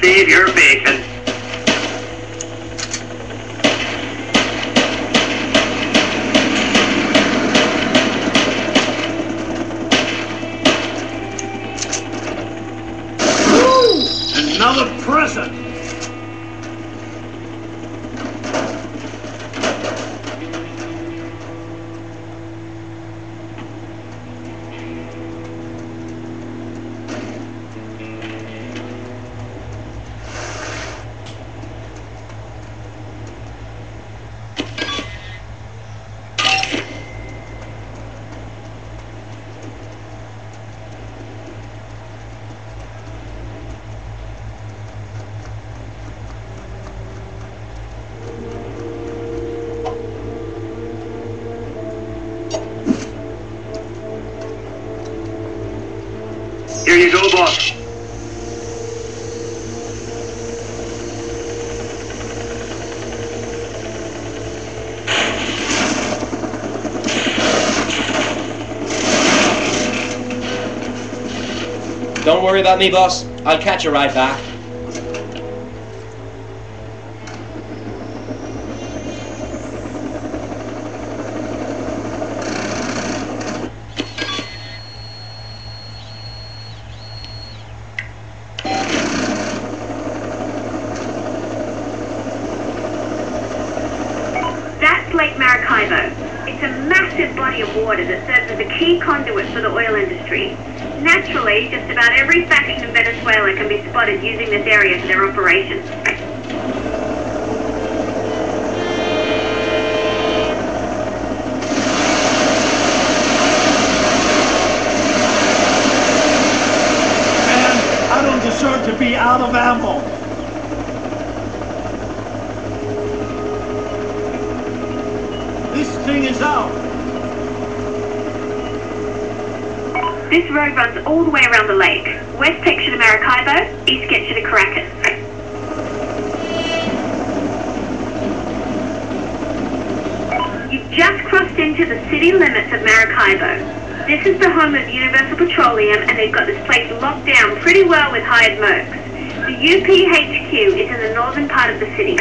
save your bacon. Here you go, boss. Don't worry about me, boss. I'll catch you right back. That's Lake Maracaibo. It's a massive body of water that serves as a key conduit for the oil industry. Naturally, just about every faction in Venezuela can be spotted using this area for their operations. And I don't deserve to be out of ammo. This thing is out. This road runs all the way around the lake. West takes you to Maracaibo, east gets you to Caracas. You've just crossed into the city limits of Maracaibo. This is the home of Universal Petroleum and they've got this place locked down pretty well with hired mercs. The UPHQ is in the northern part of the city.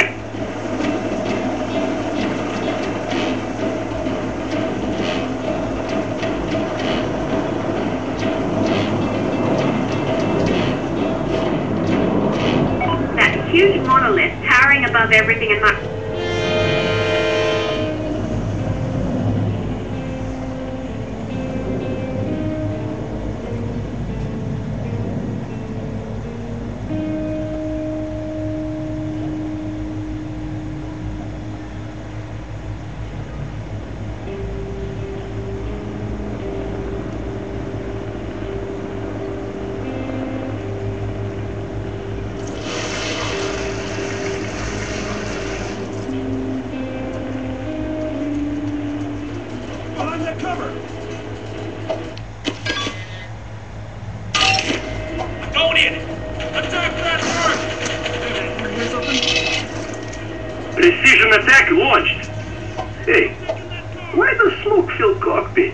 Huge monolith towering above everything in Mar- Cover. Going in! Attack that? Precision attack launched. Hey, why the smoke-filled cockpit?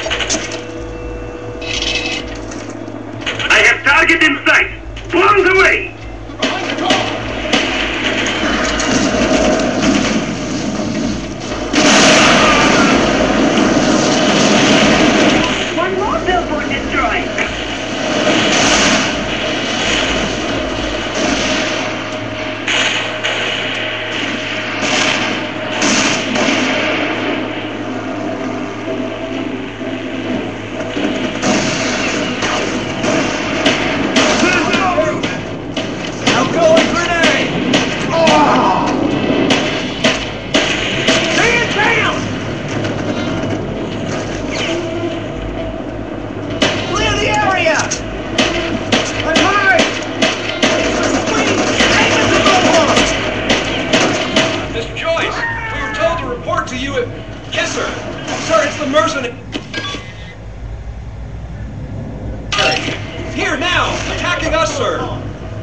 attacking us, sir.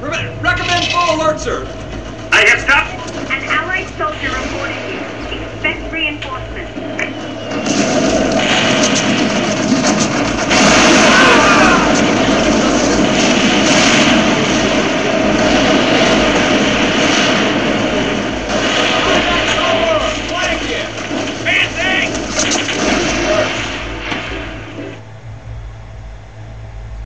Re recommend full alert, sir. I have stopped. An allied soldier reported you. Expect reinforcements.